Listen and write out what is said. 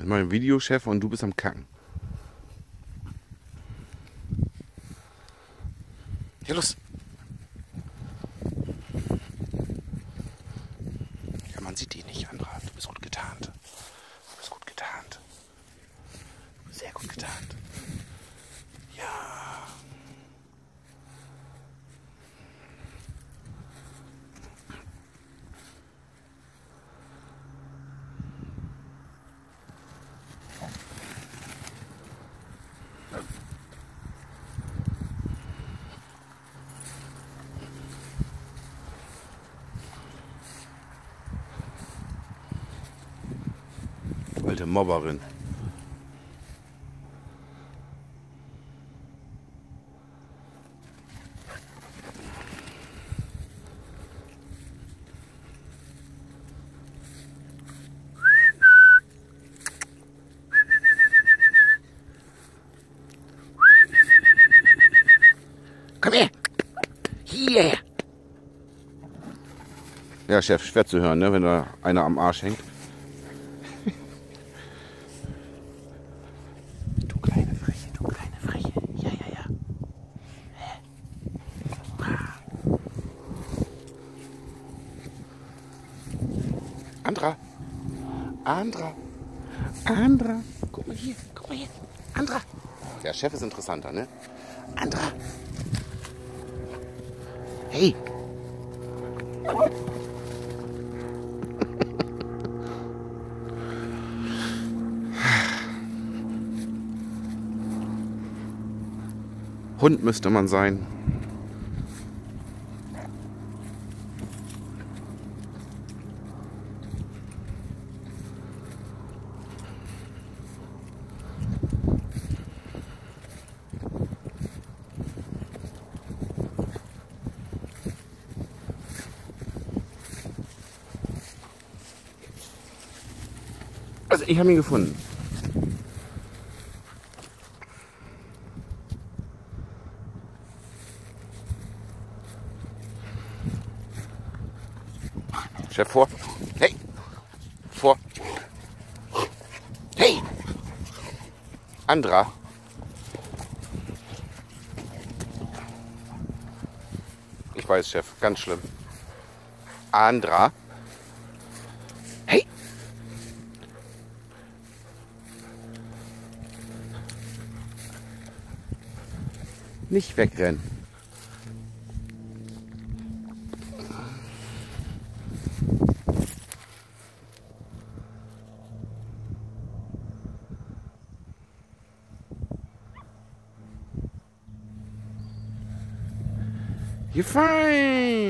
Das ist mein Videochef und du bist am Kacken. Ja, los. Ja, man sieht dich nicht, Andra. Du bist gut getarnt. Du bist gut getarnt. Sehr gut getarnt. Ja. Du alte Mobberin. Komm her! Hierher! Ja, Chef, schwer zu hören, ne, wenn da einer am Arsch hängt. Du kleine Freche, du kleine Freche. Ja, ja, ja. Andra. Andra. Andra. Guck mal hier, guck mal hier. Andra. Der Chef ist interessanter, ne? Andra. Hey. Hund müsste man sein. Also ich habe ihn gefunden. Chef vor. Hey. Vor. Hey. Andra. Ich weiß, Chef. Ganz schlimm. Andra. Hey. Nicht wegrennen. You're fine.